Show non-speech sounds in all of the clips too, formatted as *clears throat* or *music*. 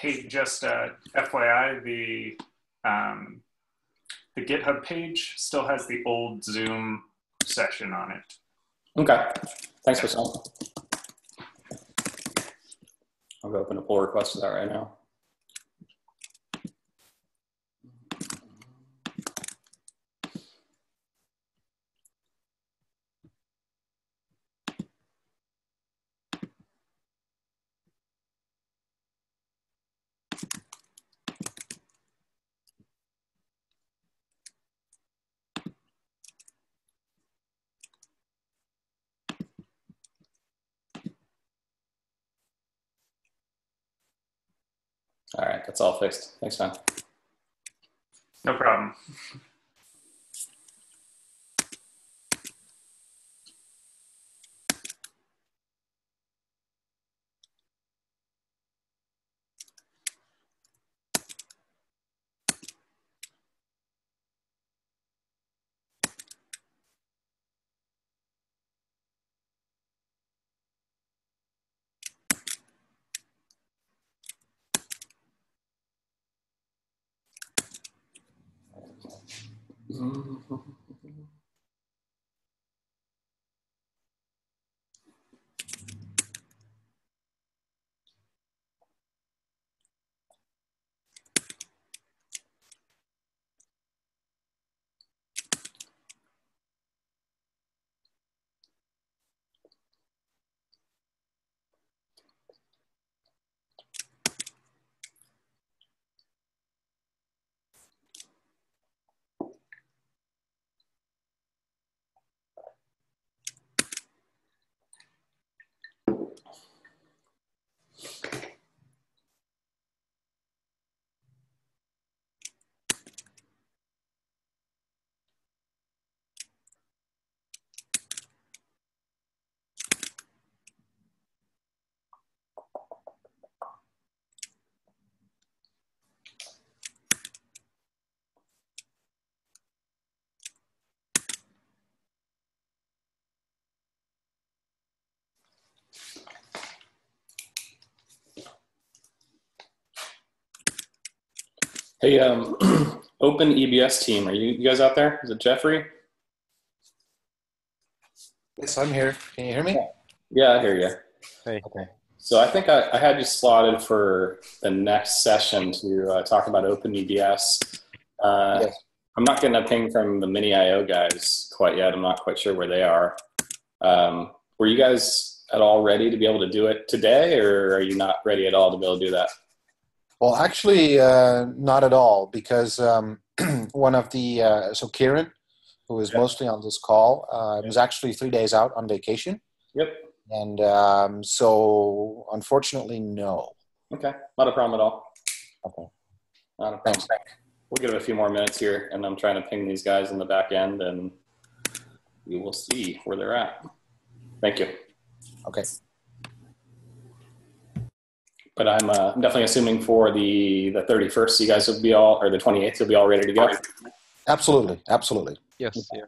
Hey, just uh, FYI, the um, the GitHub page still has the old Zoom session on it. Okay. Thanks for saying. I'll go open a pull request for that right now. All right, that's all fixed. Thanks, man. No problem. Hey, um, *clears throat* OpenEBS team, are you, you guys out there? Is it Jeffrey? Yes, I'm here. Can you hear me? Yeah, I hear you. Hey. Okay. So I think I, I had you slotted for the next session to uh, talk about OpenEBS. Uh, Yes. I'm not getting a ping from the Minio guys quite yet. I'm not quite sure where they are. Um, were you guys at all ready to be able to do it today, or are you not ready at all to be able to do that? Well, actually, uh, not at all, because um, *clears throat* one of the uh, so Kiran, who is Yeah. mostly on this call, uh, was actually three days out on vacation, Yep. and um, so unfortunately, no. Okay. Not a problem at all. Okay. Not a problem. Thanks. We'll give it a few more minutes here, and I'm trying to ping these guys in the back end, and we will see where they're at. Thank you. Okay. But I'm, uh, I'm definitely assuming for the the 31st, you guys will be all, or the 28th, you'll be all ready to go. Absolutely. Absolutely. Yes. Yeah.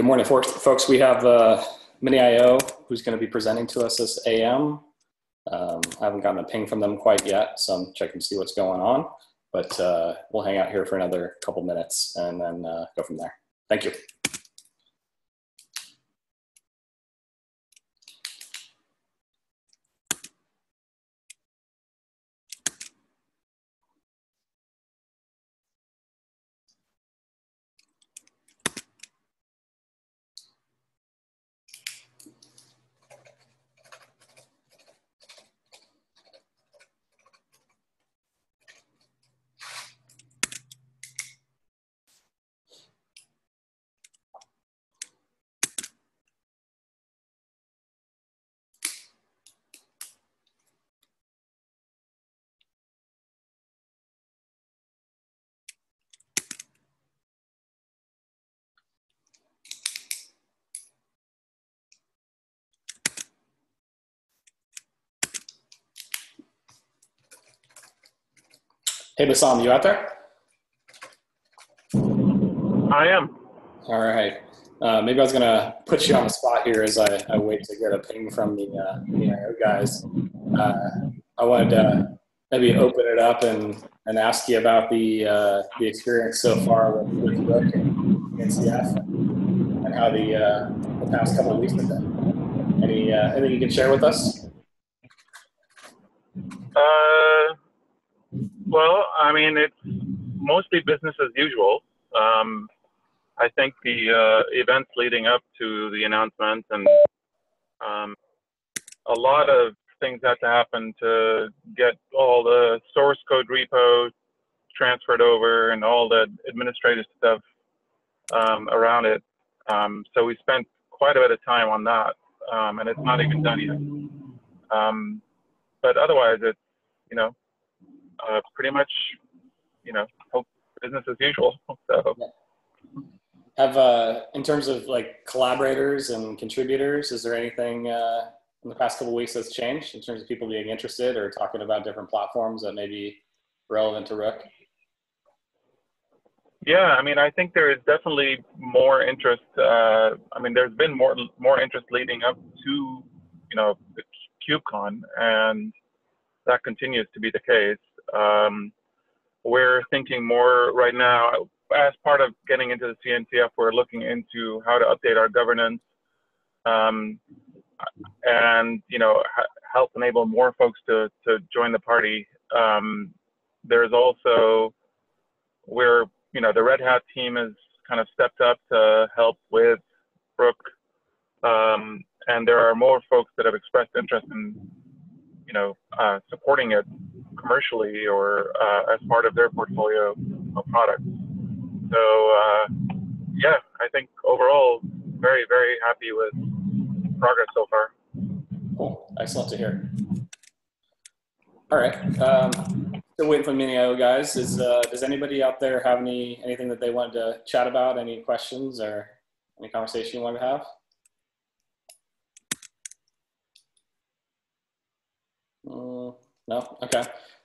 Good morning, folks. We have uh, Minio who's going to be presenting to us this AM. Um, I haven't gotten a ping from them quite yet, so I'm checking to see what's going on. But uh, we'll hang out here for another couple minutes and then uh, go from there. Thank you. Hey, Bassam, you out there? I am. All right. Uh, maybe I was going to put you on the spot here as I, I wait to get a ping from the, uh, the IO guys. Uh, I wanted to maybe open it up and, and ask you about the, uh, the experience so far with, with and NCF and, and how the, uh, the past couple of weeks have been. Any, uh, anything you can share with us? Uh, well, I mean, it's mostly business as usual. Um, I think the uh, events leading up to the announcement and um, a lot of things had to happen to get all the source code repo transferred over and all the administrative stuff um, around it. Um, so we spent quite a bit of time on that, um, and it's not even done yet. Um, but otherwise, it's you know uh, pretty much you know business as usual. *laughs* So. Have uh, in terms of like collaborators and contributors, is there anything uh, in the past couple weeks that's changed in terms of people being interested or talking about different platforms that may be relevant to Rook? Yeah, I mean, I think there is definitely more interest. Uh, I mean, there's been more more interest leading up to, you know, the KubeCon, and that continues to be the case. Um, we're thinking more right now as part of getting into the CNCF, we're looking into how to update our governance um, and you know help enable more folks to to join the party. Um, there's also where you know the Red Hat team has kind of stepped up to help with Rook, um, and there are more folks that have expressed interest in you know uh, supporting it commercially or uh, as part of their portfolio of products. So uh, yeah, I think overall very very happy with progress so far. Cool, excellent to hear. All right, um, still waiting for the Minio guys. Is uh, does anybody out there have any anything that they wanted to chat about? Any questions or any conversation you want to have? Mm, no. Okay.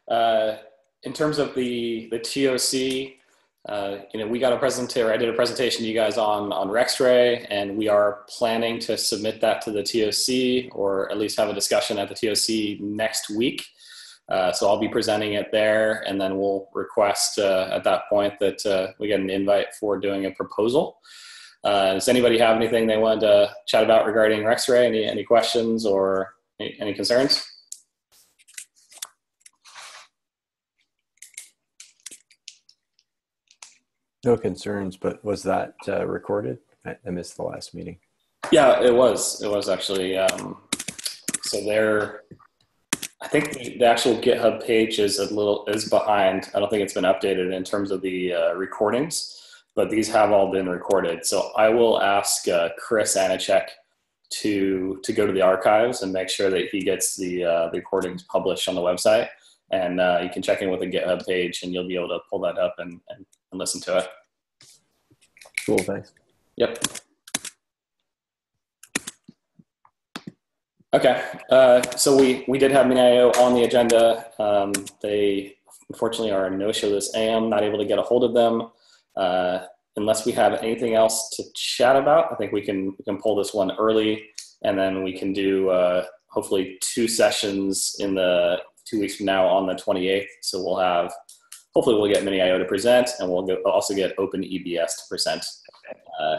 Uh, in terms of the the TOC, uh, you know, we got a presentation, I did a presentation to you guys on, on REX-Ray, and we are planning to submit that to the TOC or at least have a discussion at the TOC next week. Uh, so I'll be presenting it there, and then we'll request uh, at that point that uh, we get an invite for doing a proposal. Uh, does anybody have anything they wanted to chat about regarding REX-Ray? Any, any questions or any, any concerns? No concerns, but was that uh, recorded? I, I, missed the last meeting. Yeah, it was. It was actually. Um, so there, I think the, the, actual GitHub page is a little is behind. I don't think it's been updated in terms of the uh, recordings, but these have all been recorded. So I will ask uh, Chris Aniszczyk to to go to the archives and make sure that he gets the, uh, recordings published on the website and uh, you can check in with the GitHub page, and you'll be able to pull that up and, and, and listen to it. Cool, thanks. Yep. Okay, uh, so we, we did have Minio on the agenda. Um, they unfortunately are a no-show this AM, not able to get a hold of them. Uh, unless we have anything else to chat about, I think we can, we can pull this one early, and then we can do uh, hopefully two sessions in the two weeks from now on the 28th. So we'll have, hopefully we'll get Minio to present and we'll go, also get OpenEBS to present. Uh,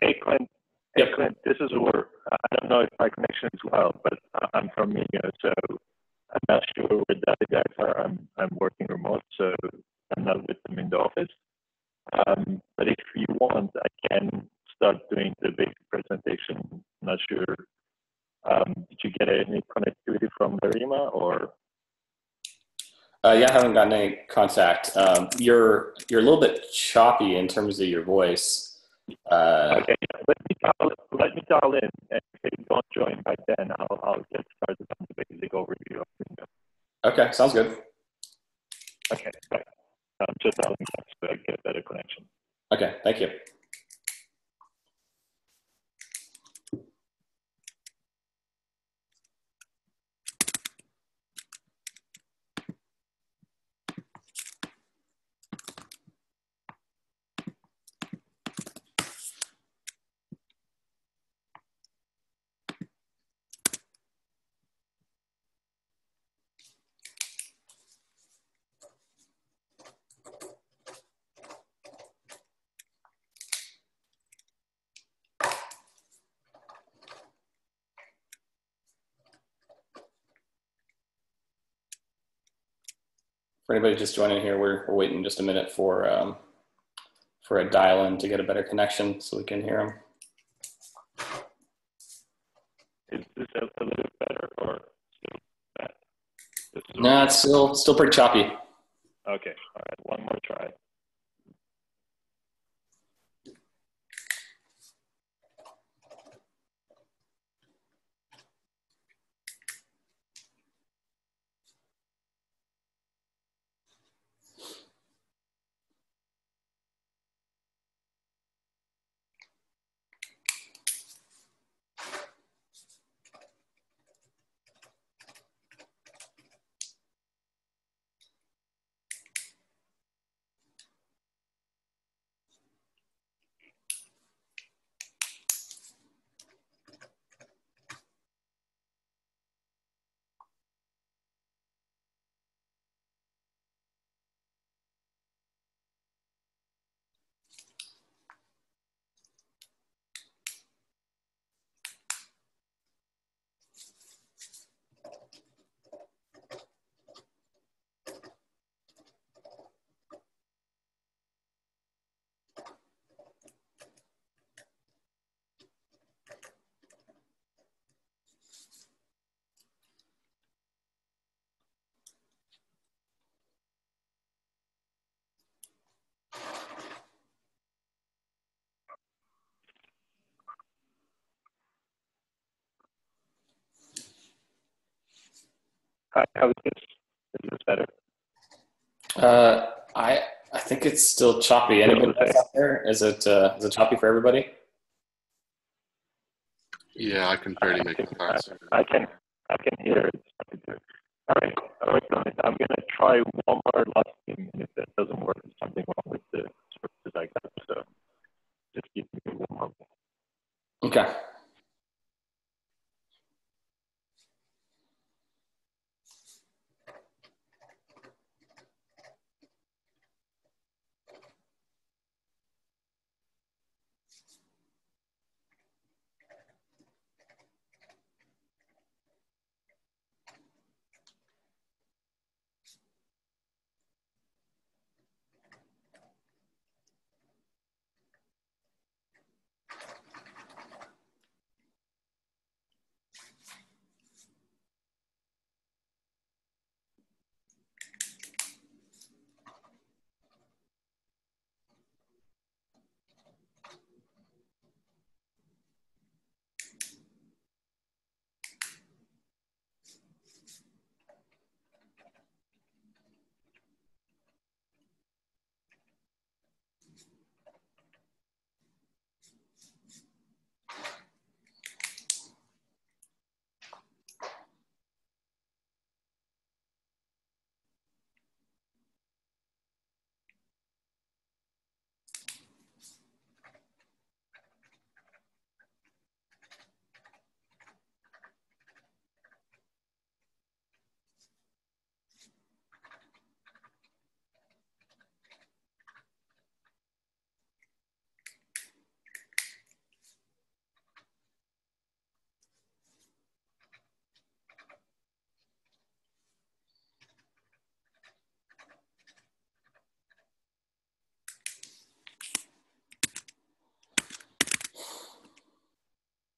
hey, Clint. Hey, yep. Clint, this is Ur. I don't know if my connection is well, but I'm from Minio, so I'm not sure where the other guys are. I'm, I'm working remote, so I'm not with them in the office. Um, but if you want, I can start doing the basic presentation. I'm not sure. Um, did you get any connectivity from Garima or? Uh, yeah, I haven't gotten any contact. Um, you're you're a little bit choppy in terms of your voice. Uh, okay, let me dial, let me dial in, and if you don't join by then, I'll I'll get started on the basic overview of Windows. Okay, sounds good. Okay. I'm just dialing so I get better connection. Okay, thank you. For anybody just joining here, we're, we're waiting just a minute for um, for a dial in to get a better connection so we can hear them. Is this a, little better or still bad? This is No, it's still still pretty choppy. Okay, all right, one more try. Hi, how is this? Is this better? Uh, I I think it's still choppy. Anybody else out there? Is it uh, is it choppy for everybody? Yeah, I can barely make it pass. I can, I can hear it. All right, all right, guys. I'm gonna try one more last thing, and if that doesn't work, there's something wrong with the services I got. So just give me one more. Okay.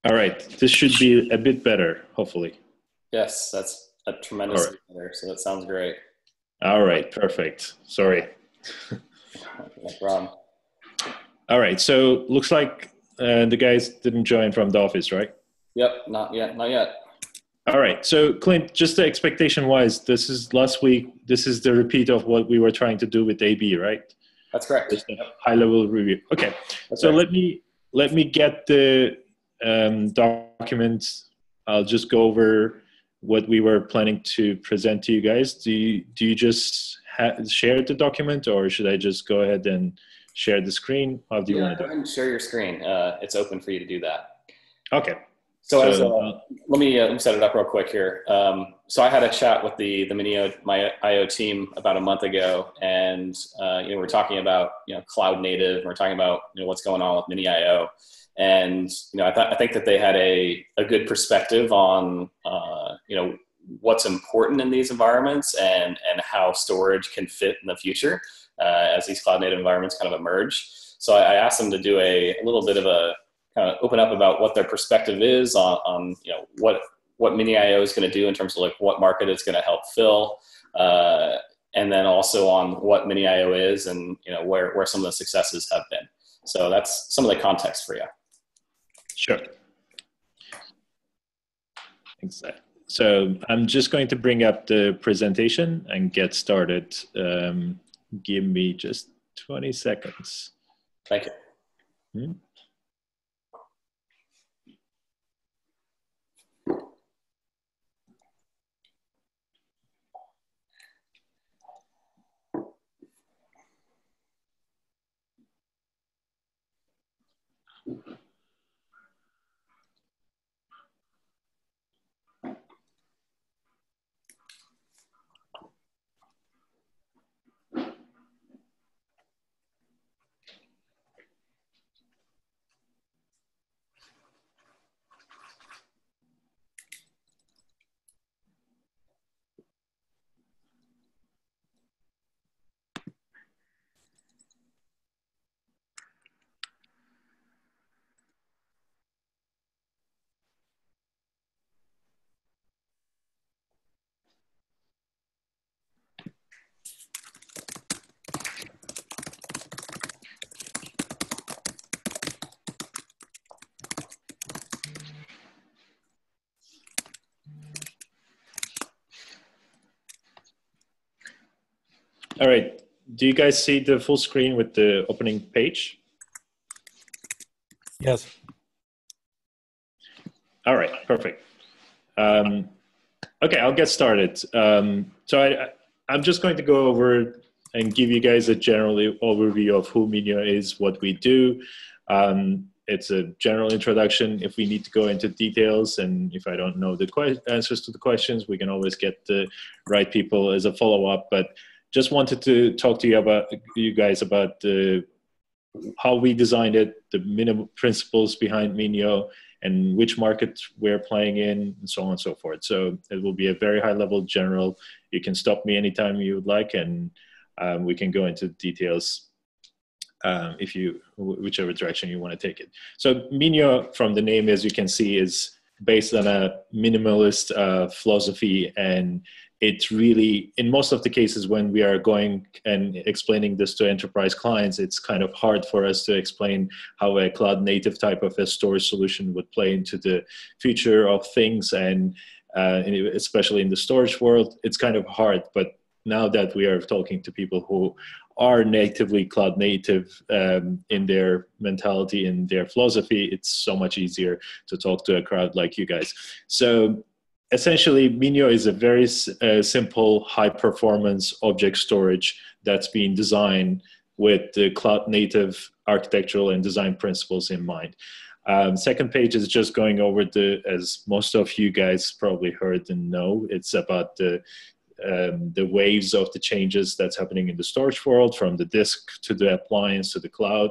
All right, this should be a bit better, hopefully. Yes, that's a tremendous right. there. So that sounds great. All right, perfect. Sorry. No problem. All right, so looks like uh, the guys didn't join from the office, right? Yep, not yet, not yet. All right, so Clint, just the expectation wise, this is last week. This is the repeat of what we were trying to do with AB, right? That's correct. Just a high level review. Okay, That's so right. let me let me get the um, documents. I'll just go over what we were planning to present to you guys. Do you do you just ha- share the document, or should I just go ahead and share the screen? How do you Yeah, want go to do? ahead and share your screen. Uh, it's open for you to do that. Okay. So, as, So, uh, let me uh, let me set it up real quick here. Um, so I had a chat with the the Minio my IO team about a month ago, and uh, you know we're talking about you know cloud native. and We're talking about you know what's going on with Minio, and you know I, th- I think that they had a a good perspective on uh, you know what's important in these environments and and how storage can fit in the future uh, as these cloud native environments kind of emerge. So I, I asked them to do a, a, little bit of a kind of open up about what their perspective is on, on you know what what Minio is going to do in terms of like what market it's going to help fill, uh, and then also on what Minio is and you know where where some of the successes have been. So that's some of the context for you. Sure. Exactly. So I'm just going to bring up the presentation and get started. Um, give me just 20 seconds. Thank you. Hmm? All right. Do you guys see the full screen with the opening page? Yes. All right, perfect. Um, okay, I'll get started. Um, so I, I'm just going to go over and give you guys a general overview of who Minio is, what we do. Um, it's a general introduction. If we need to go into details and if I don't know the answers to the questions, we can always get the right people as a follow-up. But just wanted to talk to you about you guys about the how we designed it, the minimum principles behind Minio, and which market we're playing in, and so on and so forth. So it will be a very high level general. You can stop me anytime you would like, and um, we can go into details um, if you whichever direction you want to take it. So Minio, from the name as you can see, is based on a minimalist uh, philosophy and it's really in most of the cases when we are going and explaining this to enterprise clients it's kind of hard for us to explain how a cloud native type of a storage solution would play into the future of things. And uh, especially in the storage world it's kind of hard. But now that we are talking to people who are natively cloud native um, in their mentality in their philosophy it's so much easier to talk to a crowd like you guys. So essentially Minio is a very uh, simple high performance object storage that's being designed with the cloud native architectural and design principles in mind. Um, second page is just going over the, as most of you guys probably heard and know, it's about the um, the waves of the changes that's happening in the storage world from the disk to the appliance to the cloud.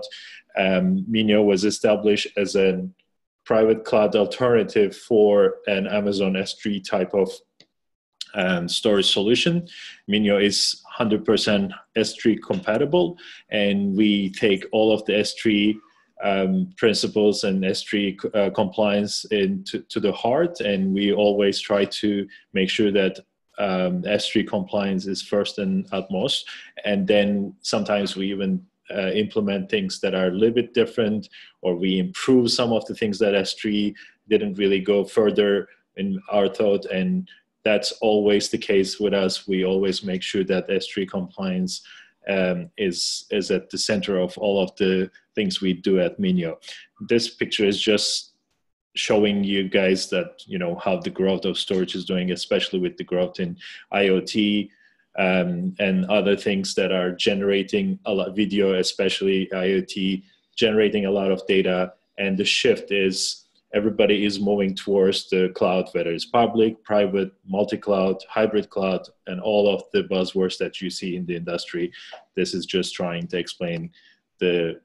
Um, Minio was established as an private cloud alternative for an Amazon S3 type of um, storage solution. Minio is 100% S3 compatible, and we take all of the S3 um, principles and S3 uh, compliance into to the heart, and we always try to make sure that um, S3 compliance is first and utmost. And then sometimes we even uh, implement things that are a little bit different, or we improve some of the things that S3 didn't really go further in our thought. And that's always the case with us. We always make sure that S3 compliance um, is is at the center of all of the things we do at Minio. This picture is just showing you guys that you know how the growth of storage is doing, especially with the growth in IoT um, and other things that are generating a lot video, especially IoT, generating a lot of data. And the shift is everybody is moving towards the cloud, whether it's public, private, multi-cloud, hybrid cloud, and all of the buzzwords that you see in the industry. This is just trying to explain the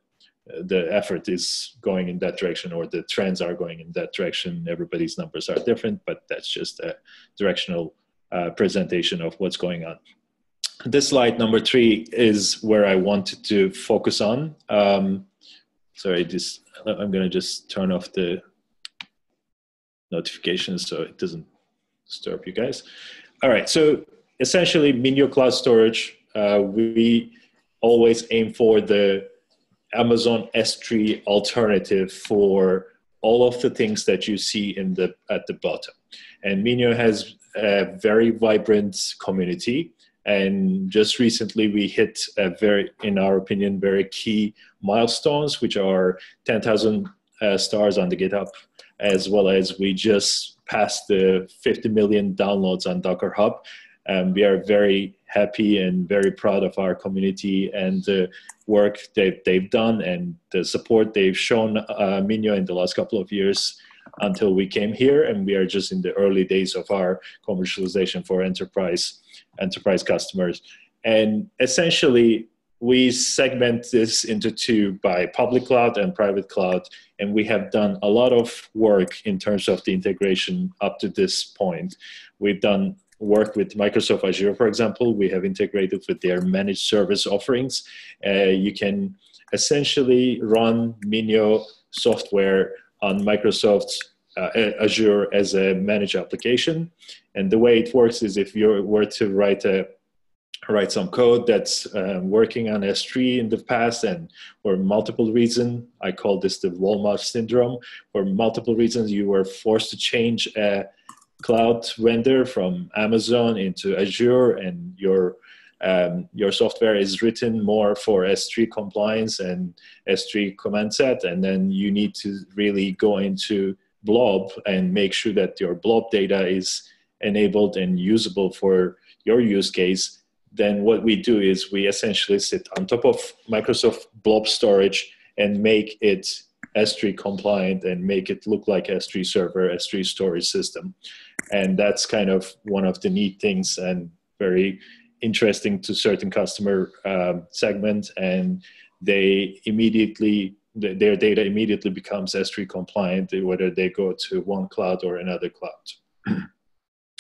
the effort is going in that direction or the trends are going in that direction. Everybody's numbers are different, but that's just a directional uh, presentation of what's going on. This slide number three is where I wanted to focus on. Um, sorry, this, I'm going to just turn off the notifications so it doesn't disturb you guys. All right, so essentially Minio Cloud Storage, uh, we always aim for the Amazon S3 alternative for all of the things that you see in the at the bottom. And Minio has a very vibrant community. And just recently, we hit a very, in our opinion, very key milestones, which are 10,000 uh, stars on the GitHub, as well as we just passed the 50 million downloads on Docker Hub. Um, we are very happy and very proud of our community and the work they've, they've done and the support they've shown uh, Minio in the last couple of years until we came here. And we are just in the early days of our commercialization for enterprise enterprise customers. And essentially, we segment this into two by public cloud and private cloud and we have done a lot of work in terms of the integration up to this point we've done work with Microsoft Azure, for example, we have integrated with their managed service offerings. Uh, you can essentially run Minio software on Microsoft uh, Azure as a managed application. And the way it works is if you were to write a write some code that's uh, working on S3 in the past and for multiple reasons, I call this the Walmart syndrome, for multiple reasons you were forced to change a cloud vendor from Amazon into Azure, and your um, your software is written more for S3 compliance and S3 command set, and then you need to really go into Blob and make sure that your Blob data is enabled and usable for your use case. Then what we do is we essentially sit on top of Microsoft Blob storage and make it S3 compliant and make it look like S3 server, S3 storage system. And that's kind of one of the neat things and very interesting to certain customer um, segment. And they immediately, their data immediately becomes S3 compliant, whether they go to one cloud or another cloud. *clears throat*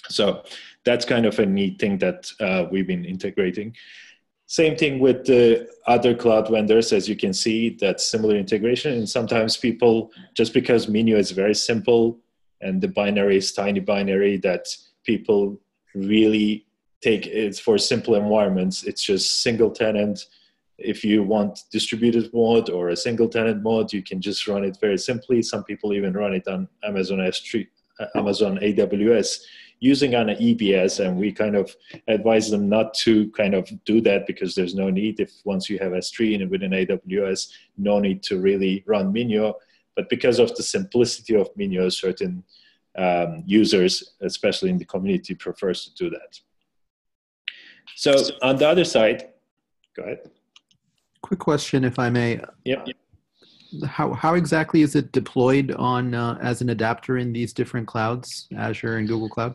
so that's kind of a neat thing that uh, we've been integrating. Same thing with the other cloud vendors, as you can see, that similar integration. And sometimes people, just because Minio is very simple and the binary is tiny binary, that people really take it for simple environments. It's just single tenant. If you want distributed mode or a single tenant mode, you can just run it very simply. Some people even run it on Amazon S3, Amazon AWS using on an EBS, and we kind of advise them not to kind of do that because there's no need. If once you have S3 and within AWS, no need to really run Minio. But because of the simplicity of Minio, certain um, users, especially in the community, prefers to do that. So on the other side, go ahead. Quick question, if I may. Yep. How how exactly is it deployed on uh, as an adapter in these different clouds, Azure and Google Cloud?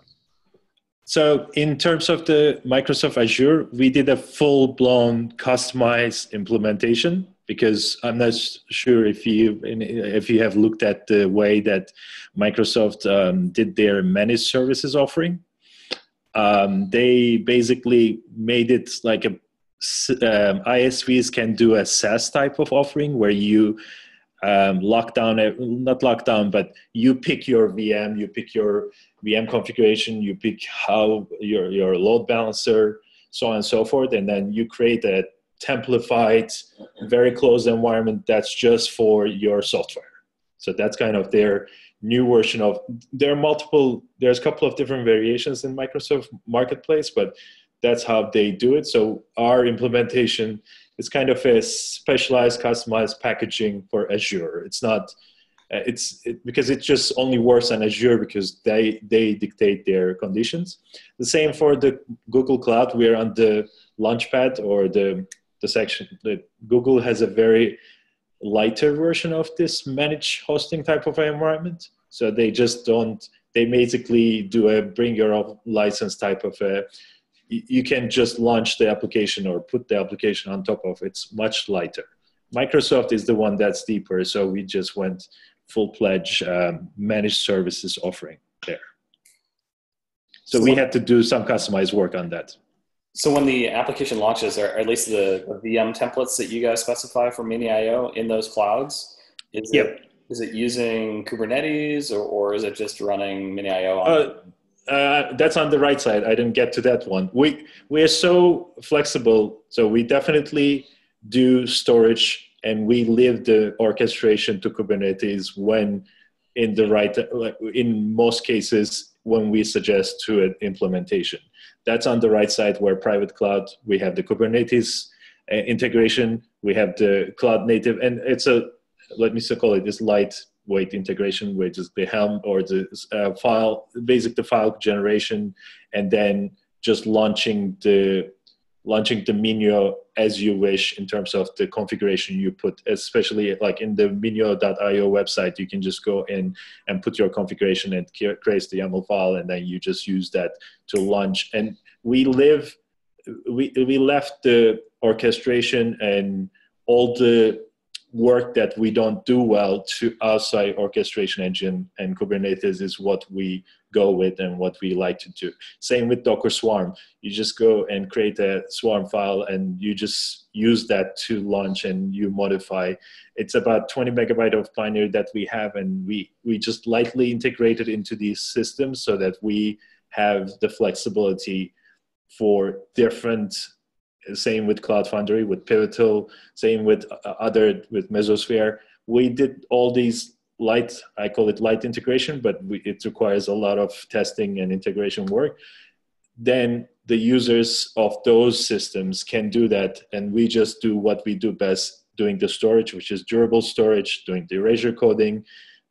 So, in terms of the Microsoft Azure, we did a full blown customized implementation because I'm not sure if you if you have looked at the way that Microsoft um, did their managed services offering. Um, they basically made it like a um, ISVs can do a SaaS type of offering where you um, lock down, not lock down, but you pick your VM, you pick your VM configuration, you pick how your, your load balancer, so on and so forth, and then you create a templified, very closed environment that's just for your software. So that's kind of their new version of. There are multiple. There's a couple of different variations in Microsoft Marketplace, but that's how they do it. So our implementation is kind of a specialized, customized packaging for Azure. It's not uh, it's it, because it just only works on Azure because they they dictate their conditions. The same for the Google Cloud. We're on the Launchpad or the the section that Google has a very lighter version of this managed hosting type of environment. So they just don't. They basically do a bring your own license type of a. You can just launch the application or put the application on top of. It's much lighter Microsoft is the one that's deeper, so we just went full pledge um, managed services offering there. So, So we had to do some customized work on that. So when the application launches, or at least the, the VM templates that you guys specify for Minio in those clouds, is Yep. it is it using Kubernetes or, or is it just running Minio on Uh, uh, that's on the right side. I didn't get to that one. We we are so flexible, so we definitely do storage, and we leave the orchestration to Kubernetes when in the right in most cases when we suggest to an implementation. That's on the right side where private cloud we have the Kubernetes uh, integration, we have the cloud native, and it's a let me so call it this lightweight integration, which is the Helm or the uh, file, basic the file generation, and then just launching the launching the Minio as you wish in terms of the configuration you put, especially like in the Minio.io website, you can just go in and put your configuration and create the YAML file, and then you just use that to launch. And we live, we we left the orchestration and all the work that we don't do well to outside orchestration engine and kubernetes is what we go with and what we like to do. Same with docker swarm. You just go and create a swarm file and you just use that to launch and you modify. It's about 20 megabyte of binary that we have and we we just lightly integrate it into these systems so that we have the flexibility for different same with cloud foundry with pivotal same with uh, other with mesosphere. We did all these light i call it light integration but we, it requires a lot of testing and integration work. Then the users of those systems can do that and we just do what we do best doing the storage which is durable storage doing the erasure coding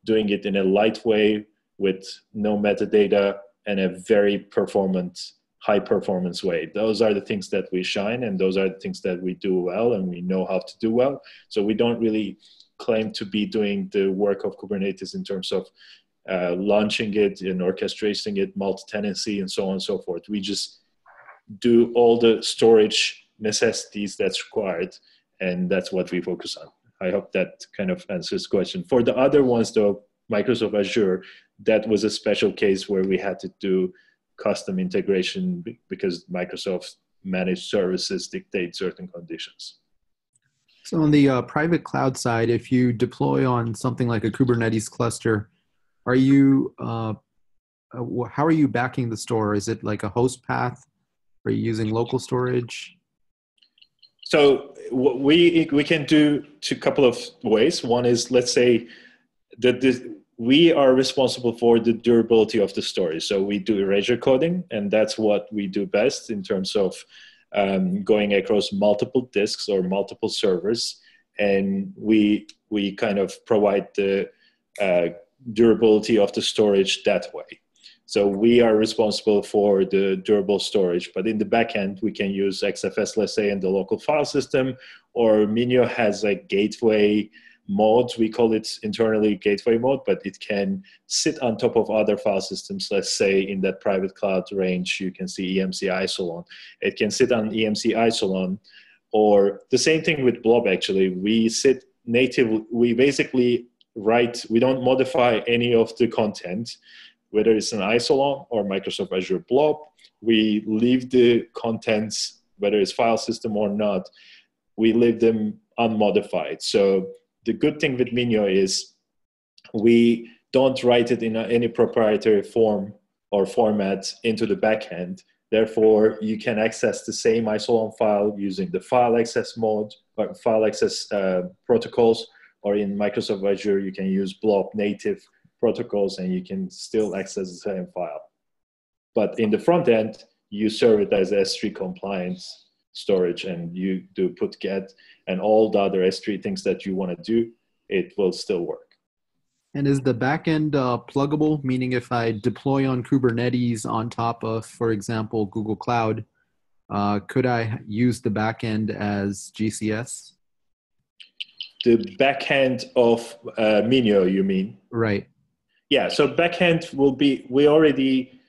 doing it in a light way with no metadata and a very performant high performance way. Those are the things that we shine and those are the things that we do well and we know how to do well. So we don't really claim to be doing the work of Kubernetes in terms of uh, launching it and orchestrating it, multi-tenancy and so on and so forth. We just do all the storage necessities that's required and that's what we focus on. I hope that kind of answers the question. For the other ones though, Microsoft Azure, that was a special case where we had to do custom integration because Microsoft managed services dictate certain conditions. So on the uh, private cloud side, if you deploy on something like a Kubernetes cluster, are you uh, uh, how are you backing the store? Is it like a host path? Are you using local storage? So what we we can do two couple of ways. One is let's say that this, we are responsible for the durability of the story. So we do erasure coding, and that's what we do best in terms of um, going across multiple disks or multiple servers, and we we kind of provide the uh, durability of the storage that way. So we are responsible for the durable storage, but in the backend we can use XFS, let's say, in the local file system, or Minio has a gateway mode. We call it internally gateway mode, but it can sit on top of other file systems. Let's say in that private cloud range, you can see EMC Isilon. It can sit on EMC Isilon, or the same thing with Blob. Actually, we sit native. We basically write. We don't modify any of the content, whether it's an Isilon or Microsoft Azure Blob. We leave the contents, whether it's file system or not, we leave them unmodified. So the good thing with Minio is we don't write it in any proprietary form or format into the backend. Therefore, you can access the same Isilon file using the file access mode or file access uh, protocols, or in Microsoft Azure, you can use Blob native protocols and you can still access the same file. But in the front end, you serve it as S3 compliance storage and you do put get and all the other S3 things that you want to do, it will still work. And is the backend uh, pluggable? Meaning, if I deploy on Kubernetes on top of, for example, Google Cloud, uh, could I use the backend as GCS? The backend of uh, Minio, you mean? Right. Yeah, so backend will be, we already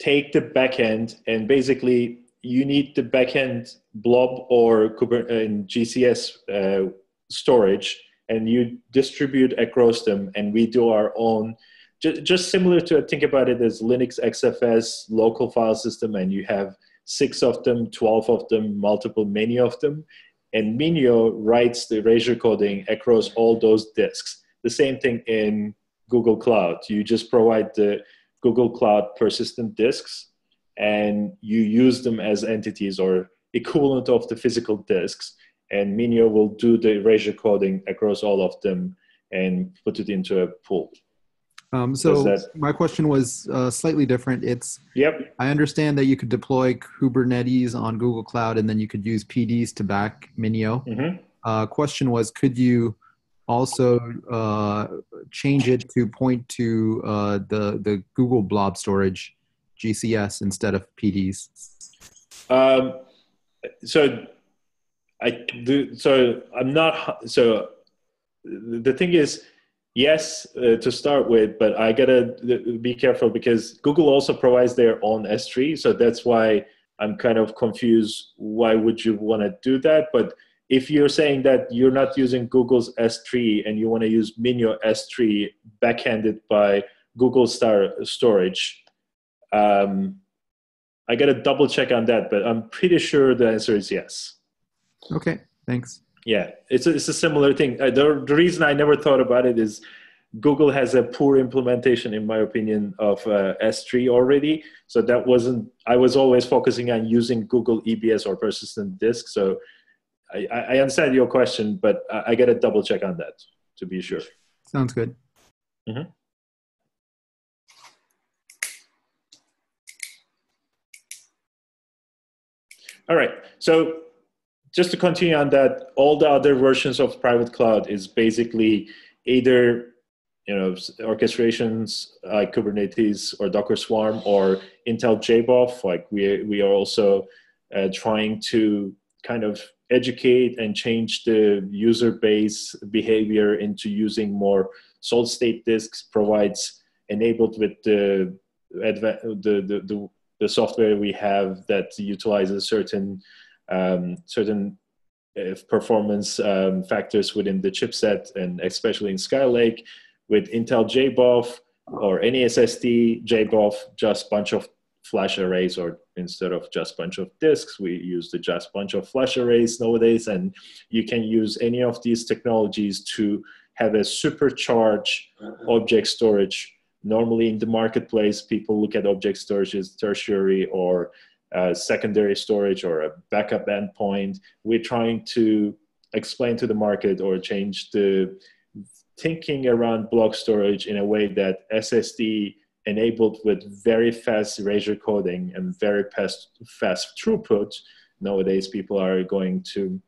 take the backend and basically you need the backend blob or Kuber- in GCS. Uh, storage and you distribute across them and we do our own. Just, just similar to think about it as linux xfs local file system and you have six of them 12 of them multiple many of them. And minio writes the erasure coding across all those disks. The same thing in google cloud. You just provide the google cloud persistent disks and you use them as entities or equivalent of the physical disks and Minio will do the erasure coding across all of them and put it into a pool. Um, so that, my question was uh, slightly different. It's yep. I understand that you could deploy Kubernetes on Google Cloud and then you could use PDs to back Minio. Mm-hmm. Uh, question was, could you also uh, change it to point to uh, the the Google Blob Storage GCS instead of PDs? Um, so I do. So I'm not. So the thing is, yes, uh, to start with, but I gotta be careful because Google also provides their own S3. So that's why I'm kind of confused. Why would you want to do that? But if you're saying that you're not using Google's S3 and you want to use Minio S3 backhanded by Google Star Storage, um, I got to double check on that, but I'm pretty sure the answer is yes. Okay, thanks. Yeah, it's a, it's a similar thing. Uh, the, the reason I never thought about it is Google has a poor implementation, in my opinion, of uh, S3 already. So that wasn't, I was always focusing on using Google EBS or persistent disk. So I, I understand your question, but I, I got to double check on that to be sure. Sounds good. Mm-hmm. All right. So just to continue on that, all the other versions of private cloud is basically either you know orchestrations like Kubernetes or Docker Swarm or Intel JBOF. Like we we are also uh, trying to kind of educate and change the user base behavior into using more solid state disks. Provides enabled with the the, the, the, the software we have that utilizes certain um, certain uh, performance um, factors within the chipset, and especially in Skylake with Intel JBOF or any SSD JBOF, just bunch of flash arrays, or instead of just bunch of disks, we use the just bunch of flash arrays nowadays, and you can use any of these technologies to have a supercharged object storage. Normally in the marketplace, people look at object storage as tertiary or uh, secondary storage or a backup endpoint. We're trying to explain to the market or change the thinking around block storage in a way that SSD enabled with very fast erasure coding and very fast, fast throughput. Nowadays, people are going to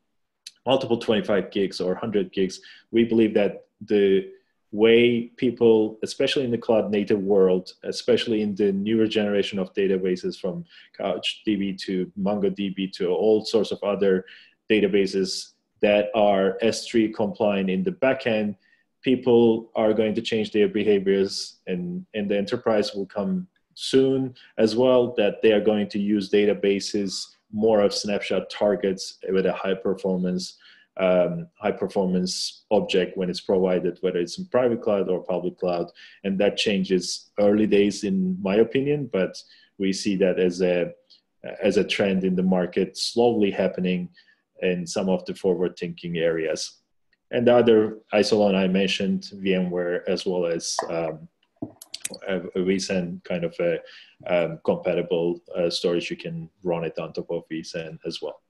multiple 25 gigs or 100 gigs. We believe that the way people, especially in the cloud native world, especially in the newer generation of databases from CouchDB to MongoDB to all sorts of other databases that are S3 compliant in the backend, people are going to change their behaviors and, and the enterprise will come soon as well that they are going to use databases more of snapshot targets with a high performance um, high performance object when it's provided, whether it's in private cloud or public cloud. And that changes early days, in my opinion, but we see that as a as a trend in the market slowly happening in some of the forward thinking areas. And the other Isilon I mentioned, VMware, as well as um, a, a vSAN kind of a um, compatible uh, storage, you can run it on top of vSAN as well.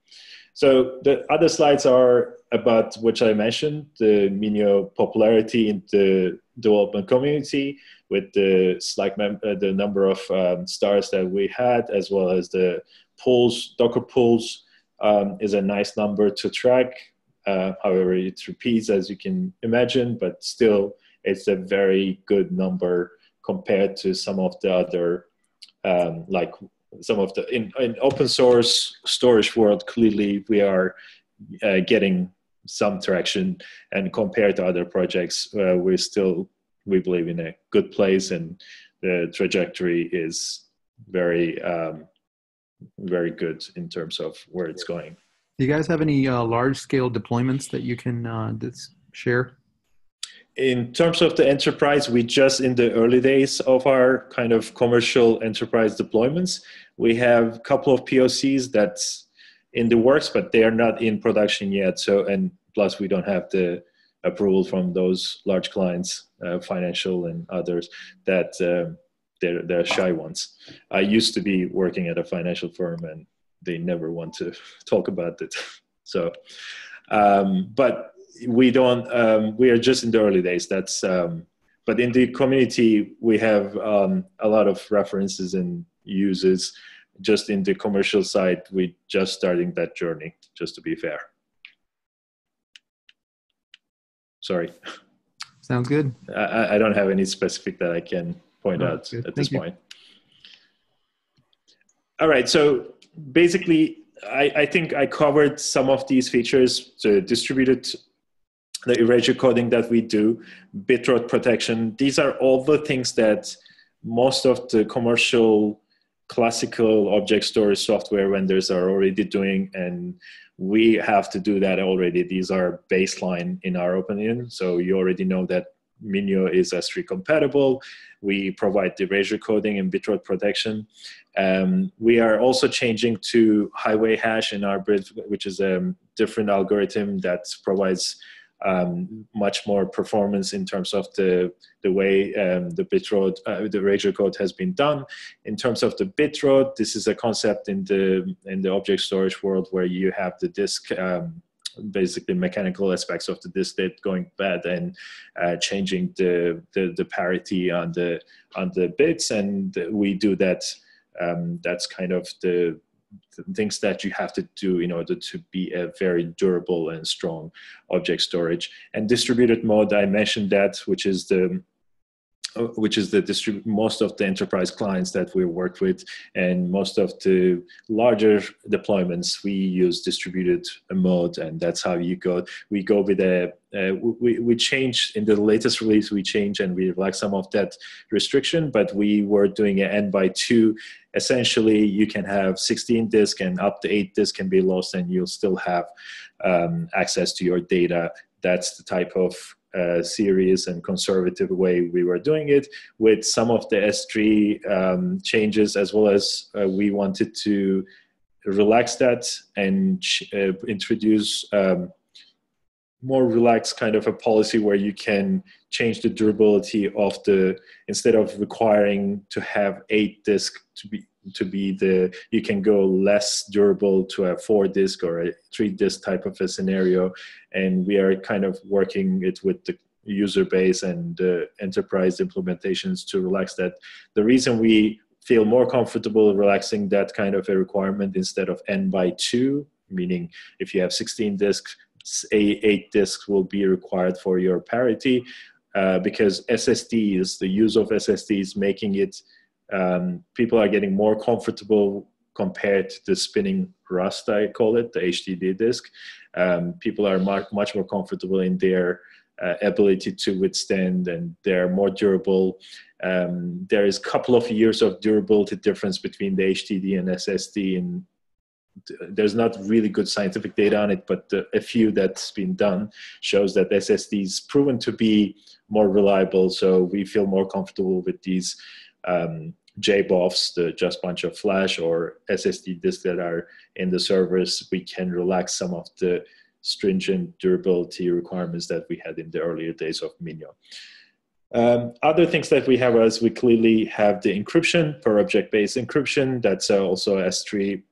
So the other slides are about which I mentioned, the Minio popularity in the development community with the Slack uh, the number of um, stars that we had, as well as the pools, Docker pools um, is a nice number to track. Uh, however, it repeats as you can imagine, but still it's a very good number compared to some of the other um, like some of the in, in open source storage world clearly we are uh, getting some traction and compared to other projects uh, we're still we believe in a good place and the trajectory is very um, very good in terms of where it's going Do you guys have any uh, large scale deployments that you can uh, share? In terms of the enterprise, we just in the early days of our kind of commercial enterprise deployments. We have a couple of POCs that's in the works, but they are not in production yet. So, and plus we don't have the approval from those large clients, uh, financial and others, that uh, they're, they're shy ones. I used to be working at a financial firm and they never want to *laughs* talk about it. *laughs* So, um, but we don't um, we are just in the early days that's um, but in the community we have um, a lot of references and uses. Just in the commercial side we just starting that journey just to be fair. Sorry. Sounds good. I, I don't have any specific that i can point Oh, out at this you. point. All right so basically I, I think i covered some of these features the distributed the erasure coding that we do, bitrot protection. These are all the things that most of the commercial classical object storage software vendors are already doing, and we have to do that already. These are baseline in our opinion. So you already know that Minio is S3 compatible. We provide the erasure coding and bitrot protection. Um, we are also changing to highway hash in our bridge, which is a different algorithm that provides um, much more performance in terms of the the way um, the bitrot uh, the erasure code has been done. In terms of the bitrot, this is a concept in the in the object storage world where you have the disk. Um, basically mechanical aspects of the disk state going bad and uh, changing the, the the parity on the on the bits and we do that um, that's kind of the things that you have to do in order to be a very durable and strong object storage. And distributed mode, I mentioned that, which is the which is the distrib- most of the enterprise clients that we work with and most of the larger deployments we use distributed mode and that's how you go we go with a uh, we, we change in the latest release we change and we relax some of that restriction but we were doing an n by two. Essentially you can have 16 disk and up to 8 disk can be lost and you'll still have um, access to your data. That's the type of uh, serious and conservative way we were doing it with some of the s3 um, changes as well as uh, we wanted to relax that and uh, introduce um, more relaxed kind of a policy where you can change the durability of the instead of requiring to have eight disk to be to be the you can go less durable to a four disk or a three disk type of a scenario. And we are kind of working it with the user base and uh, enterprise implementations to relax that. The reason we feel more comfortable relaxing that kind of a requirement instead of n by 2 meaning if you have 16 disks eight disks will be required for your parity uh, because SSDs, the use of SSDs, making it um, people are getting more comfortable compared to the spinning Rust, I call it, the HDD disk. Um, people are much, more comfortable in their uh, ability to withstand and they're more durable. Um, there is a couple of years of durability difference between the HDD and SSD and there's not really good scientific data on it, but the, a few that's been done shows that SSD is proven to be more reliable. So we feel more comfortable with these um, JBOFs, the just bunch of flash or SSD disks that are in the servers. We can relax some of the stringent durability requirements that we had in the earlier days of Minio. Um, other things that we have is we clearly have the encryption per object-based encryption. That's uh, also S3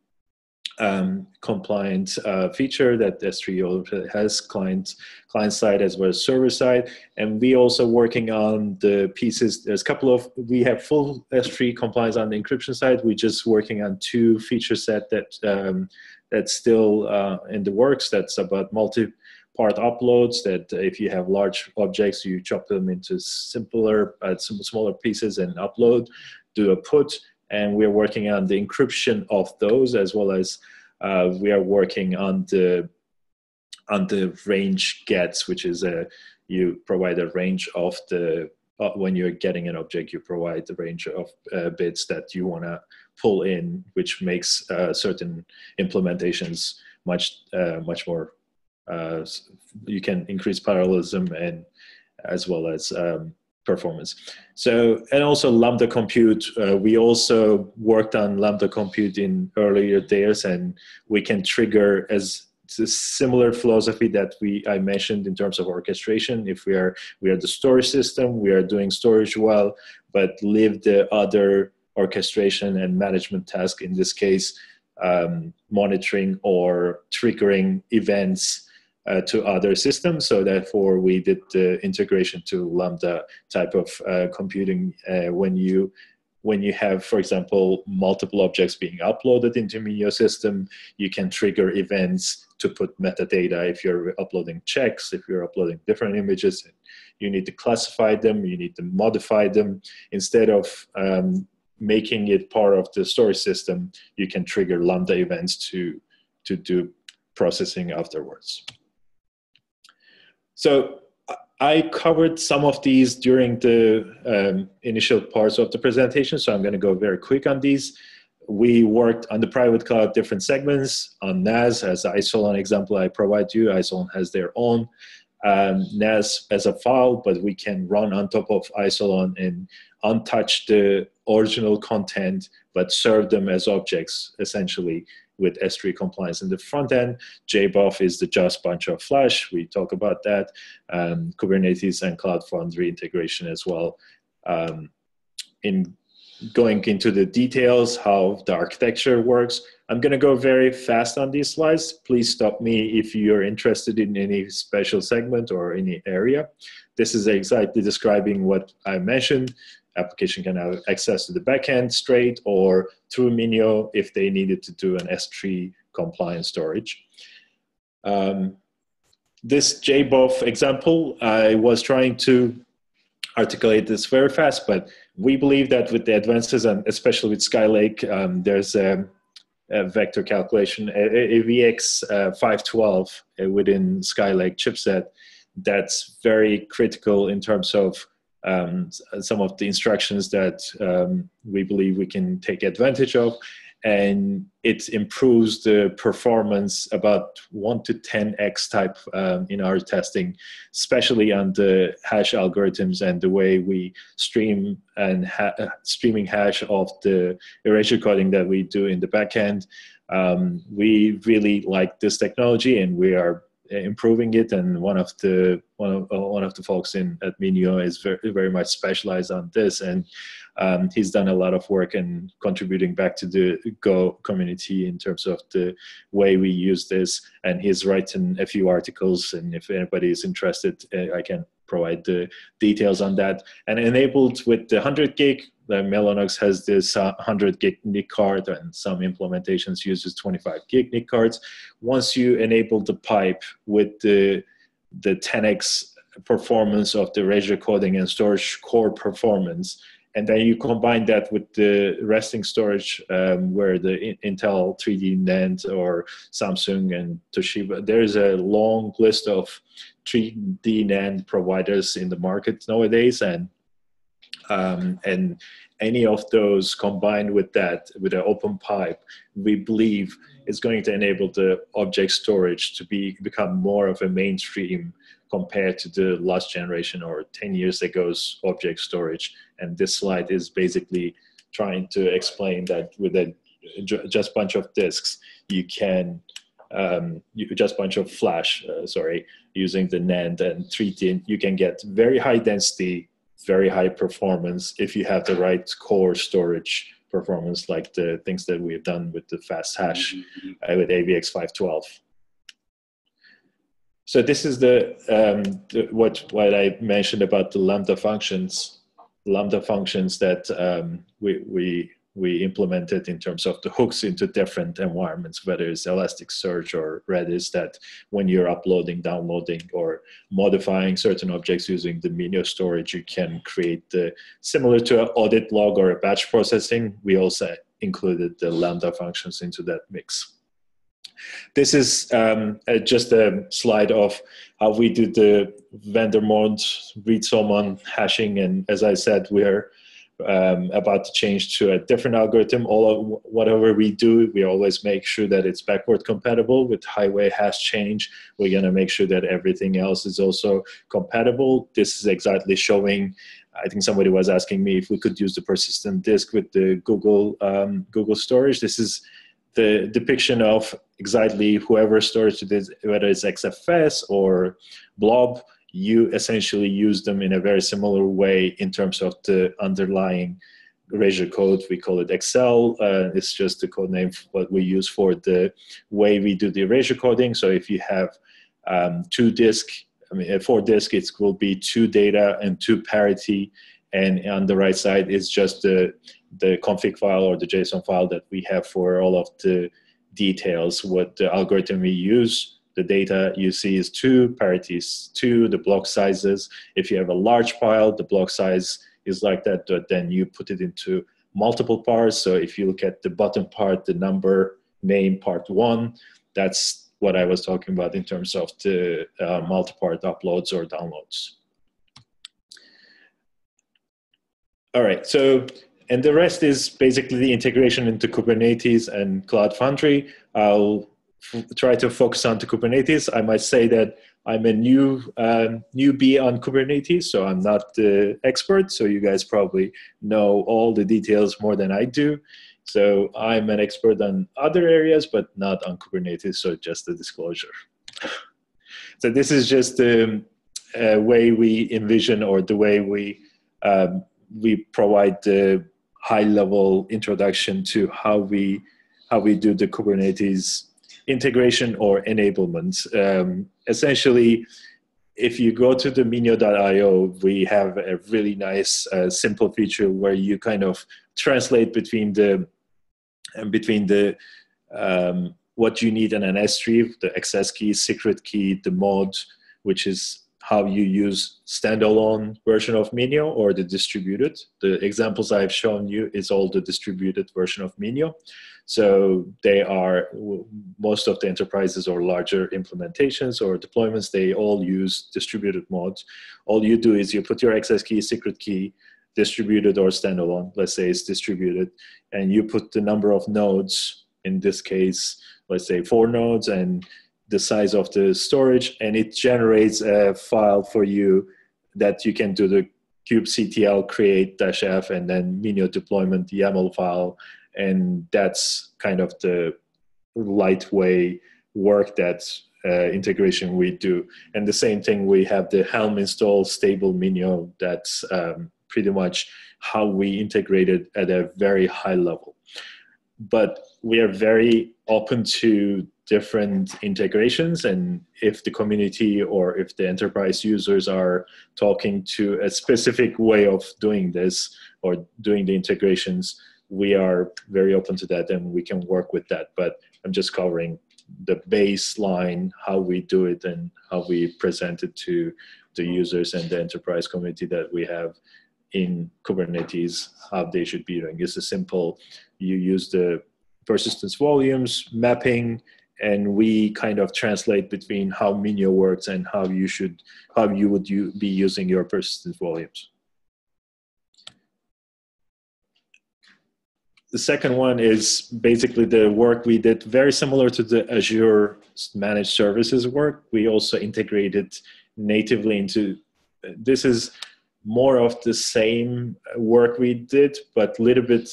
um, compliant uh, feature that S3 has client client side as well as server side, and we also working on the pieces. There's a couple of we have full S3 compliance on the encryption side. We're just working on two feature set that um, that's still uh, in the works. That's about multi part uploads that if you have large objects you chop them into simpler uh, smaller pieces and upload do a put and we're working on the encryption of those as well as uh, we are working on the on the range gets which is a you provide a range of the uh, when you're getting an object you provide the range of uh, bits that you want to pull in which makes uh, certain implementations much uh, much more. Uh, you can increase parallelism and as well as um, performance. So, and also Lambda compute, uh, we also worked on Lambda compute in earlier days and we can trigger as similar philosophy that we I mentioned in terms of orchestration. If we are we are the storage system, we are doing storage well, but leave the other orchestration and management task in this case, um, monitoring or triggering events uh, to other systems. So therefore, we did the integration to Lambda type of uh, computing uh, when you when you have, for example, multiple objects being uploaded into Minio system, you can trigger events to put metadata. If you're uploading checks, if you're uploading different images, you need to classify them, you need to modify them. Instead of um, making it part of the storage system, you can trigger Lambda events to, to do processing afterwards. So I covered some of these during the um, initial parts of the presentation, so I'm going to go very quick on these. We worked on the private cloud different segments on NAS as the Isilon example I provide you. Isilon has their own um, NAS as a file, but we can run on top of Isilon and untouch the original content, but serve them as objects essentially with S3 compliance in the front end. JBof is the just bunch of Flash. We talk about that. Um, Kubernetes and Cloud Foundry integration as well. Um, in going into the details, how the architecture works, I'm going to go very fast on these slides. Please stop me if you're interested in any special segment or any area. This is exactly describing what I mentioned application can have access to the backend straight or through Minio if they needed to do an S3 compliant storage. Um, this JBof example, I was trying to articulate this very fast, but we believe that with the advances and especially with Skylake, um, there's a, a, vector calculation, a, AVX uh, 512 uh, within Skylake chipset that's very critical in terms of um, some of the instructions that um, we believe we can take advantage of. And it improves the performance about 1 to 10x type um, in our testing especially on the hash algorithms and the way we stream and ha- streaming hash of the erasure coding that we do in the backend. Um, we really like this technology and we are improving it. And one of the one of uh, one of the folks in at Minio is very very much specialized on this. And um, he's done a lot of work and contributing back to the Go community in terms of the way we use this. And he's written a few articles. And if anybody is interested uh, I can provide the details on that and enabled with the 100 gig the Mellanox has this 100 uh, gig NIC card and some implementations uses 25 gig NIC cards. Once you enable the pipe with the, the 10x performance of the erasure coding and storage core performance, and then you combine that with the resting storage um, where the Intel 3D NAND or Samsung and Toshiba, there's a long list of 3D NAND providers in the market nowadays. And um, and any of those combined with that, with an open pipe, we believe is going to enable the object storage to be become more of a mainstream compared to the last generation or 10 years ago's object storage. And this slide is basically trying to explain that with a just bunch of disks, you can um, you, just bunch of flash, uh, sorry, using the NAND and 3D, you can get very high density very high performance if you have the right core storage performance, like the things that we have done with the fast hash mm-hmm. uh, with AVX 512. So this is the, um, the, what what I mentioned about the lambda functions, lambda functions that um, we we we implemented in terms of the hooks into different environments, whether it's Elasticsearch or Redis, that when you're uploading, downloading, or modifying certain objects using the Minio storage, you can create the, similar to an audit log or a batch processing, we also included the Lambda functions into that mix. This is um, uh, just a slide of how we do the Vandermonde Reed-Solomon hashing. And as I said, we're um, about to change to a different algorithm. All of, whatever we do, we always make sure that it's backward compatible with highway hash change. We're gonna make sure that everything else is also compatible. This is exactly showing. I think somebody was asking me if we could use the persistent disk with the Google um, Google storage. This is the depiction of exactly whoever storage it is, whether it's XFS or Blob you essentially use them in a very similar way in terms of the underlying erasure code. We call it XL. Uh, it's just the code name what we use for the way we do the erasure coding. So if you have um, two disk, I mean, four disk, it will be two data and two parity. And on the right side is just the, the config file or the JSON file that we have for all of the details, what the algorithm we use the data you see is two, parity is two, the block sizes. If you have a large file, the block size is like that, but then you put it into multiple parts. So if you look at the bottom part, the number name part one, that's what I was talking about in terms of the uh, multi-part uploads or downloads. All right, so, and the rest is basically the integration into Kubernetes and Cloud Foundry. I'll try to focus on to Kubernetes. I might say that I'm a new um, newbie on Kubernetes, so I'm not the expert. So you guys probably know all the details more than I do. So I'm an expert on other areas, but not on Kubernetes. So just a disclosure. so this is just the uh, way we envision, or the way we um, we provide the high level introduction to how we how we do the Kubernetes integration or enablement. Um, essentially, if you go to the Minio.io, we have a really nice, uh, simple feature where you kind of translate between the between the um, what you need in an S3, the access key, secret key, the mod, which is how you use standalone version of Minio or the distributed. The examples I've shown you is all the distributed version of Minio. So they are, most of the enterprises or larger implementations or deployments, they all use distributed modes. All you do is you put your access key, secret key, distributed or standalone, let's say it's distributed, and you put the number of nodes, in this case, let's say four nodes, and the size of the storage and it generates a file for you that you can do the kubectl create dash f and then minio deployment YAML file and that's kind of the light way work that uh, integration we do. And the same thing we have the helm install stable minio that's um, pretty much how we integrate it at a very high level. But we are very open to different integrations. And if the community or if the enterprise users are talking to a specific way of doing this or doing the integrations we are very open to that and we can work with that but i'm just covering the baseline how we do it and how we present it to the users and the enterprise community that we have in kubernetes how they should be doing it's a simple you use the persistence volumes mapping and we kind of translate between how Minio works and how you should how you would you be using your persistence volumes. The second one is basically the work we did very similar to the Azure managed services work. We also integrated natively into this is more of the same work we did, but a little bit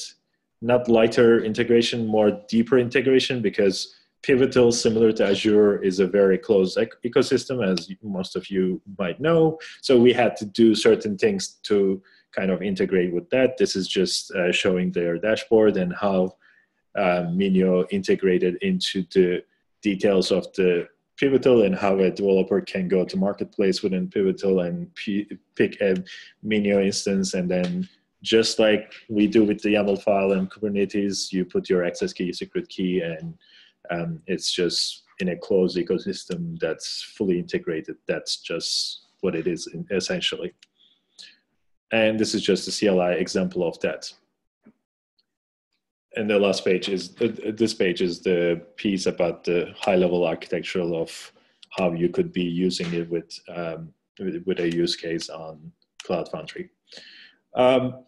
not lighter integration, more deeper integration because Pivotal, similar to Azure, is a very closed ec- ecosystem, as most of you might know. So we had to do certain things to kind of integrate with that. This is just uh, showing their dashboard and how uh, Minio integrated into the details of the Pivotal and how a developer can go to marketplace within Pivotal and p- pick a Minio instance and then just like we do with the YAML file and Kubernetes, you put your access key, secret key, and um, it's just in a closed ecosystem that's fully integrated. That's just what it is essentially. And this is just a CLI example of that. And the last page is, uh, this page is the piece about the high level architectural of how you could be using it with, um, with, with, a use case on Cloud Foundry. Um,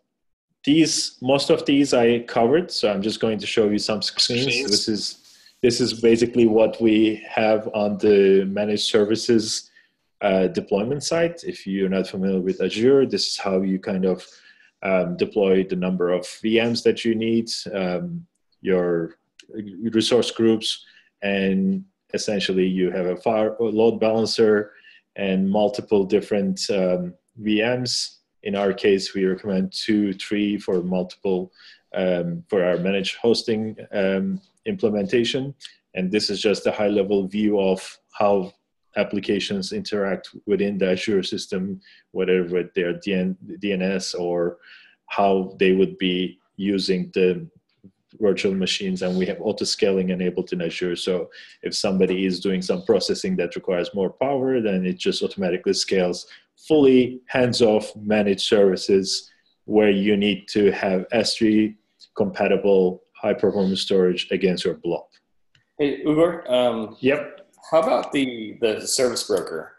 these most of these I covered, so I'm just going to show you some screens. This is this is basically what we have on the managed services uh, deployment site. If you're not familiar with Azure, this is how you kind of um, deploy the number of VMs that you need, um, your resource groups, and essentially you have a fire load balancer and multiple different um, VMs. In our case, we recommend two, three for multiple um, for our managed hosting um, implementation. And this is just a high level view of how applications interact within the Azure system, whether with their DN, DNS or how they would be using the virtual machines and we have auto scaling enabled in Azure. So if somebody is doing some processing that requires more power, then it just automatically scales fully hands-off managed services where you need to have S3 compatible high performance storage against your blob. Hey, Ugur. Um, yep. How about the the service broker?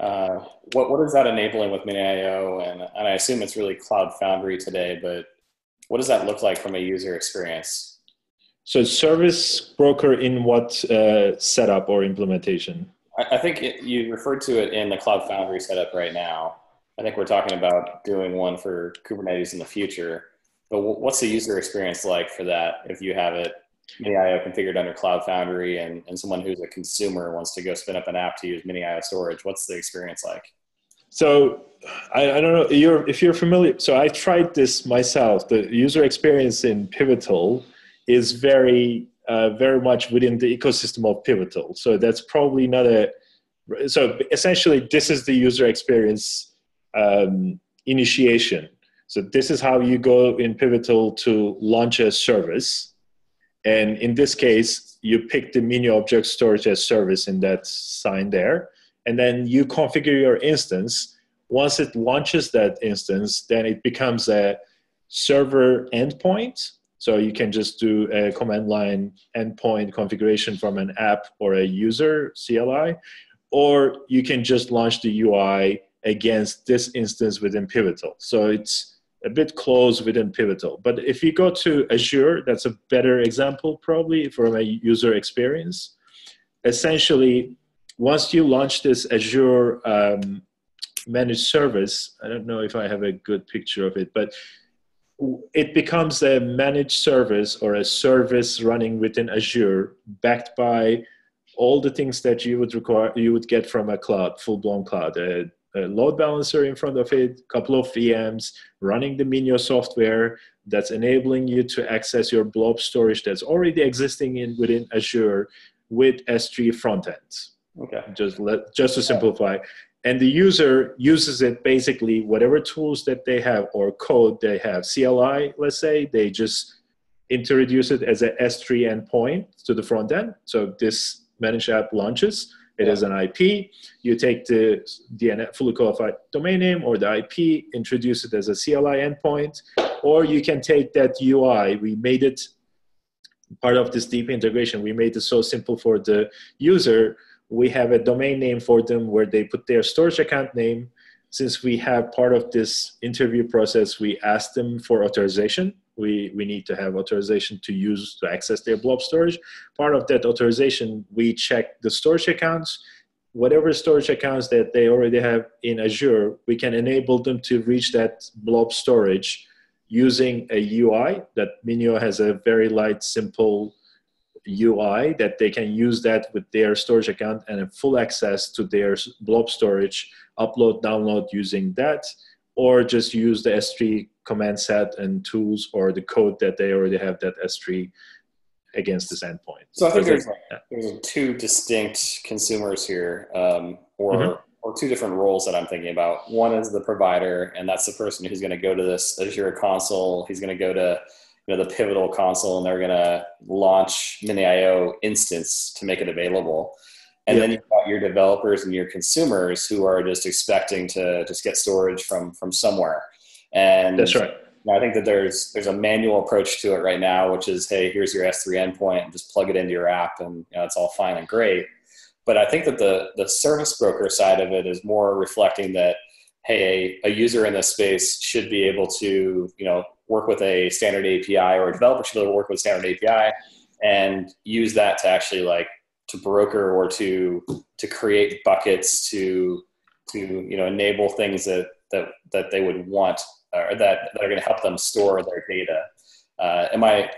Uh, what what is that enabling with Minio? And and I assume it's really Cloud Foundry today, but what does that look like from a user experience? So service broker in what uh, setup or implementation? I, I think it, you referred to it in the Cloud Foundry setup right now. I think we're talking about doing one for Kubernetes in the future. But what's the user experience like for that if you have it Minio configured under Cloud Foundry and, and someone who's a consumer wants to go spin up an app to use Minio storage? What's the experience like? So I, I, don't know you're, if you're familiar. So I tried this myself. The user experience in Pivotal is very, uh, very much within the ecosystem of Pivotal. So that's probably not a. So essentially, this is the user experience um, initiation. So this is how you go in Pivotal to launch a service. And in this case, you pick the Minio object storage as service in that sign there. And then you configure your instance. Once it launches that instance, then it becomes a server endpoint. So you can just do a command line endpoint configuration from an app or a user CLI, or you can just launch the UI against this instance within Pivotal. So it's a bit close within Pivotal. But if you go to Azure, that's a better example probably from a user experience. Essentially, once you launch this Azure um, managed service, I don't know if I have a good picture of it, but it becomes a managed service or a service running within Azure, backed by all the things that you would require, you would get from a cloud, full-blown cloud, a a load balancer in front of it, a couple of VMs, running the Minio software that's enabling you to access your blob storage that's already existing in within Azure with S3 front ends. Okay. Just let just to simplify. And the user uses it basically whatever tools that they have or code they have. CLI, let's say, they just introduce it as a S3 endpoint to the front end. So this managed app launches it yeah. is an IP. You take the DNS fully qualified domain name or the IP, introduce it as a CLI endpoint, or you can take that UI. We made it part of this deep integration. We made it so simple for the user. We have a domain name for them where they put their storage account name. Since we have part of this interview process, we ask them for authorization we, we need to have authorization to use to access their blob storage. Part of that authorization, we check the storage accounts. Whatever storage accounts that they already have in Azure, we can enable them to reach that blob storage using a UI that Minio has a very light, simple UI that they can use that with their storage account and full access to their blob storage, upload, download using that, or just use the S3 command set and tools or the code that they already have that S3 against this endpoint. So I think there's, yeah. there's two distinct consumers here, um, or mm-hmm. or two different roles that I'm thinking about. One is the provider, and that's the person who's going to go to this Azure console. He's going to go to you know the Pivotal console, and they're going to launch Minio instance to make it available. And yeah. then you've got your developers and your consumers who are just expecting to just get storage from from somewhere. And that's right. I think that there's there's a manual approach to it right now, which is, hey, here's your S3 endpoint, just plug it into your app, and you know, it's all fine and great. But I think that the the service broker side of it is more reflecting that, hey, a, a user in this space should be able to, you know, work with a standard API or a developer should be able to work with a standard API and use that to actually like to broker or to to create buckets to to you know enable things that that that they would want or that, that are going to help them store their data. Uh, am I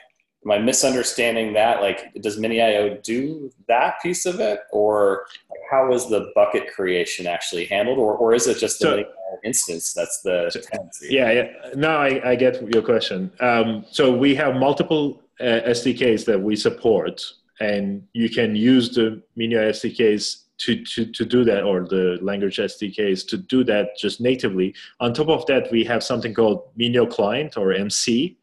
am I misunderstanding that? Like, does Minio do that piece of it, or how is the bucket creation actually handled, or, or is it just the So- instance that's the tendency? Yeah, yeah. Now I, I get your question. Um, so we have multiple uh, SDKs that we support, and you can use the Minio SDKs to, to, to do that, or the language SDKs to do that just natively. On top of that, we have something called Minio Client, or MC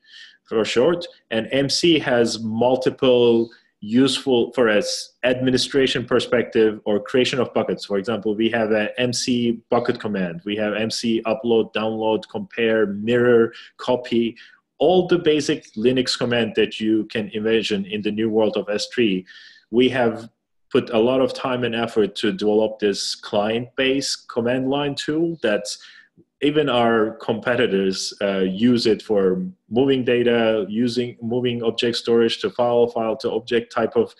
for short, and MC has multiple useful for us administration perspective or creation of buckets. For example we have a mc bucket command. We have mc upload download compare mirror copy all the basic linux command that you can imagine in the new world of s3 we have put a lot of time and effort to develop this client based command line tool that's even our competitors uh, use it for moving data, using moving object storage to file, file to object type of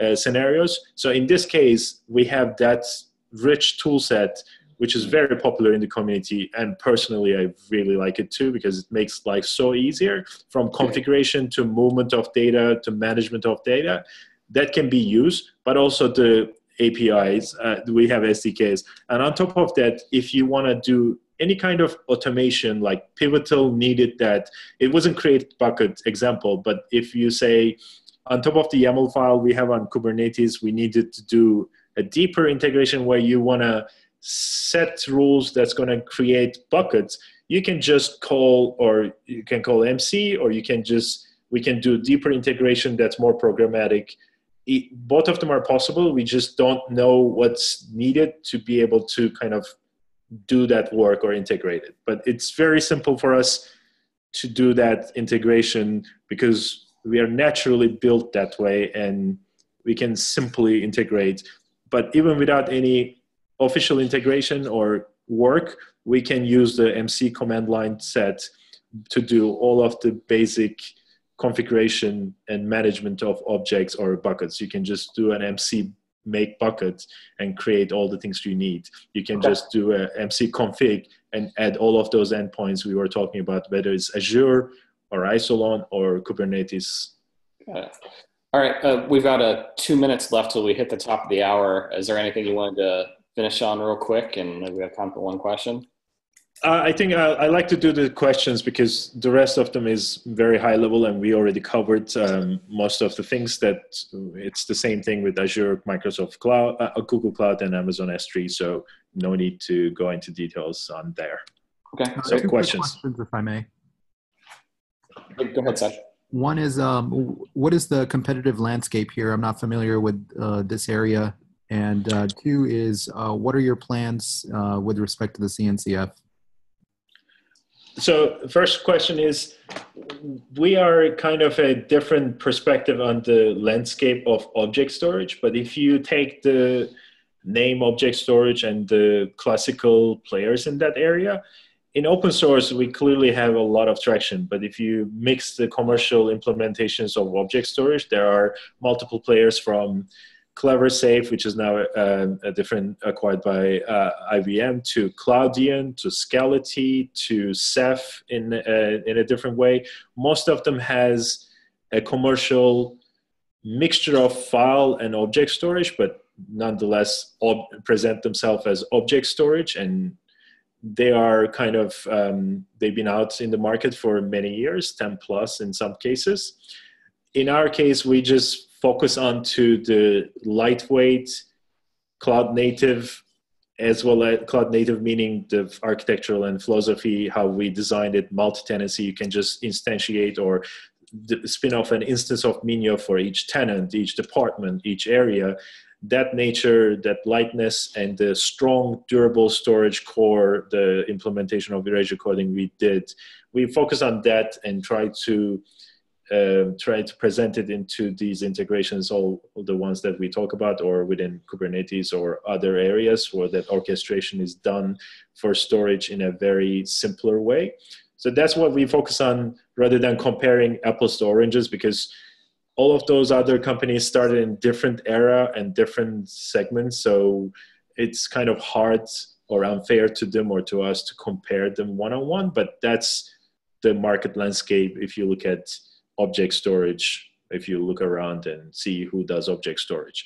uh, scenarios. So in this case, we have that rich tool set, which is very popular in the community. And personally, I really like it too because it makes life so easier from configuration to movement of data to management of data. That can be used, but also the APIs. Uh, we have SDKs, and on top of that, if you want to do any kind of automation like pivotal needed that it wasn't create bucket example but if you say on top of the yaml file we have on kubernetes we needed to do a deeper integration where you want to set rules that's going to create buckets you can just call or you can call mc or you can just we can do deeper integration that's more programmatic it, both of them are possible we just don't know what's needed to be able to kind of do that work or integrate it. But it's very simple for us to do that integration because we are naturally built that way and we can simply integrate. But even without any official integration or work, we can use the MC command line set to do all of the basic configuration and management of objects or buckets. You can just do an MC make bucket and create all the things you need. You can Okay. just do a MC config and add all of those endpoints we were talking about, whether it's Azure or Isilon or Kubernetes. All right, uh, we've got uh, two minutes left till we hit the top of the hour. Is there anything you wanted to finish on real quick? And maybe we have time for one question. Uh, I think I, I like to do the questions because the rest of them is very high level, and we already covered um, most of the things. That it's the same thing with Azure, Microsoft Cloud, uh, Google Cloud, and Amazon S3. So no need to go into details on there. Okay, Uh, so So two quick questions. questions, if I may. go ahead, Saj. One is, um, what is the competitive landscape here? I'm not familiar with uh, this area. And uh, two is, uh, what are your plans uh, with respect to the CNCF? So first question is, we are kind of a different perspective on the landscape of object storage. But if you take the name object storage and the classical players in that area, in open source, we clearly have a lot of traction. But if you mix the commercial implementations of object storage, there are multiple players from Cleversafe, which is now um, a different acquired by uh, IBM, to Cloudian, to Scality, to Ceph in uh, in a different way. Most of them has a commercial mixture of file and object storage, but nonetheless ob- present themselves as object storage and they are kind of um, they've been out in the market for many years 10 plus in some cases in our case we just focus on to the lightweight cloud native as well as cloud native meaning the architectural and philosophy how we designed it multi-tenancy you can just instantiate or spin off an instance of minio for each tenant each department each area. That nature, that lightness, and the strong, durable storage core, the implementation of erasure coding we did, we focus on that and try to um, try to present it into these integrations, all the ones that we talk about, or within Kubernetes or other areas where that orchestration is done for storage in a very simpler way. So that's what we focus on rather than comparing apples to oranges because all of those other companies started in different era and different segments. So it's kind of hard or unfair to them or to us to compare them one on one, but that's the market landscape if you look at object storage if you look around and see who does object storage.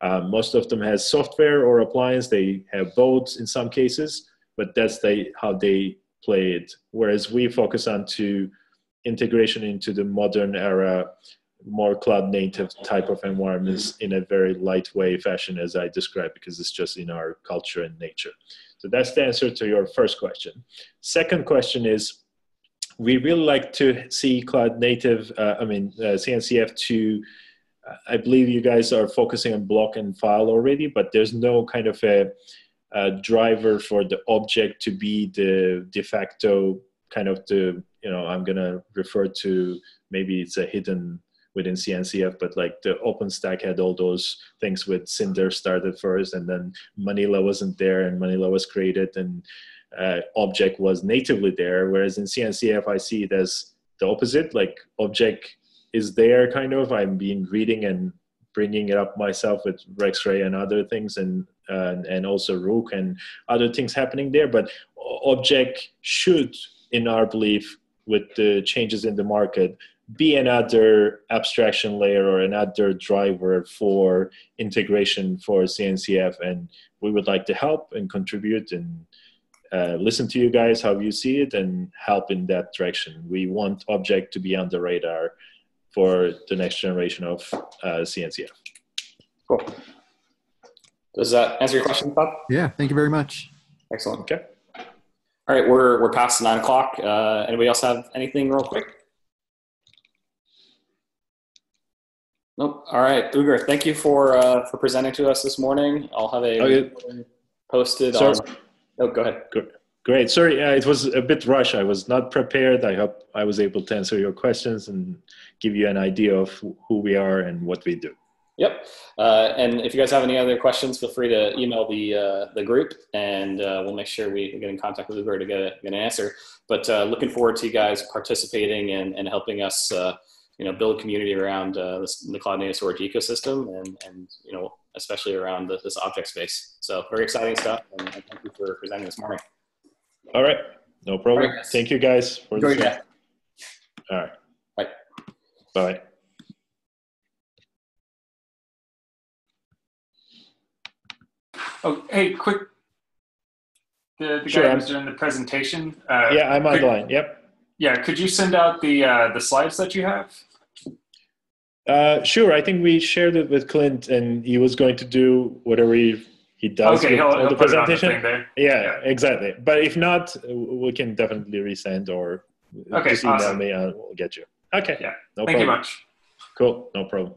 Um, most of them has software or appliance. They have both in some cases, but that's they, how they play it. Whereas we focus on to integration into the modern era, more cloud native type of environments in a very lightweight fashion as I described, because it's just in our culture and nature. So that's the answer to your first question. Second question is, we really like to see cloud native, uh, I mean, uh, CNCF to, I believe you guys are focusing on block and file already, but there's no kind of a, a driver for the object to be the de facto kind of the, you know, I'm going to refer to maybe it's a hidden within CNCF, but like the OpenStack had all those things with Cinder started first, and then Manila wasn't there, and Manila was created, and uh, object was natively there. Whereas in CNCF, I see it as the opposite. Like object is there, kind of. I'm been reading and bringing it up myself with REX-Ray and other things, and uh, and also Rook and other things happening there. But object should, in our belief, with the changes in the market, be another abstraction layer or another driver for integration for CNCF. And we would like to help and contribute and uh, listen to you guys how you see it and help in that direction. We want object to be on the radar for the next generation of uh, CNCF. Cool. Does that answer your question, Bob? Yeah, thank you very much. Excellent. Okay. All right, we're, we're past nine o'clock. Uh, anybody else have anything real quick? Nope. All right, Ugur, thank you for uh, for presenting to us this morning. I'll have a Okay. posted Sorry. on. Oh, go ahead. Great. Sorry, uh, it was a bit rush. I was not prepared. I hope I was able to answer your questions and give you an idea of who we are and what we do. Yep. Uh, and if you guys have any other questions, feel free to email the uh, the group, and uh, we'll make sure we get in contact with Ugur to get, a, get an answer. But uh, looking forward to you guys participating and, and helping us, uh, you know, build community around uh, this, the cloud native storage ecosystem, and and you know, especially around the, this object space. So very exciting stuff, and, and thank you for presenting this morning. All right. No problem. All right, guys. Thank you guys for Enjoy this. All right. Bye. Bye. Oh, hey, quick. The, the Sure, guy I'm- who's doing the presentation. Uh, Yeah, I'm on could- the line. Yep. Yeah, could you send out the uh, the slides that you have? Uh, sure. I think we shared it with Clint, and he was going to do whatever he, he does okay, he'll, he'll the put it on the presentation. there. yeah, Yeah. exactly. But if not, we can definitely resend or Okay, just email awesome. me and we'll get you. Okay. Yeah. No Thank you much. Cool. No problem.